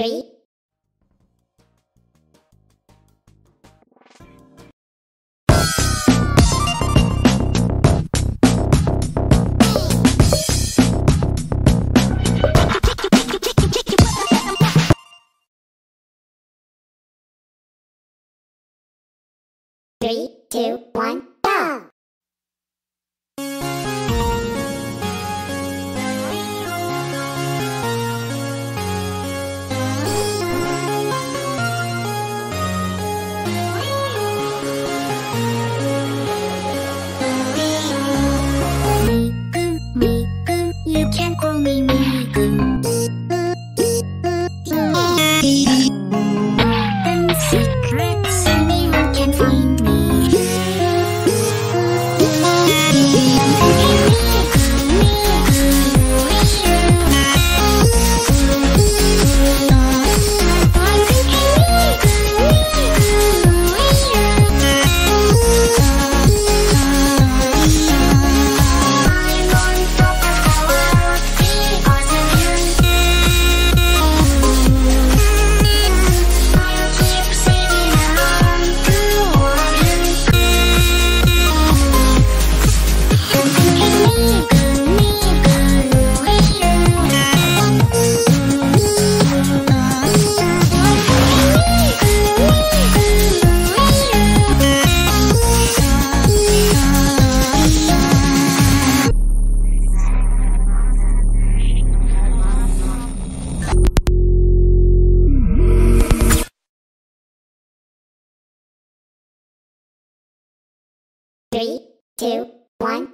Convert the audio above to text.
three. Three, two, one. Three, two, one,